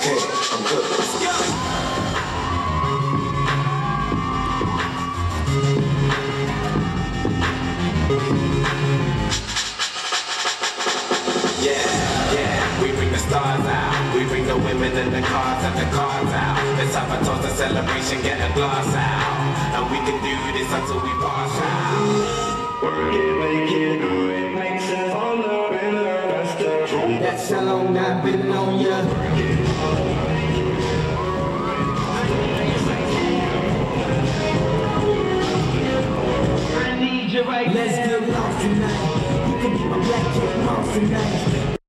okay, I'm good. Yeah, yeah, we bring the stars out. We bring the women and the cars and the cars out. Let's have a toast, a celebration, get a glass out. And we can do this until we pass out. Work it, make it, do it, makes it on the river. That's how long I've been on ya. Let's get lost tonight. You can be my black cat tonight.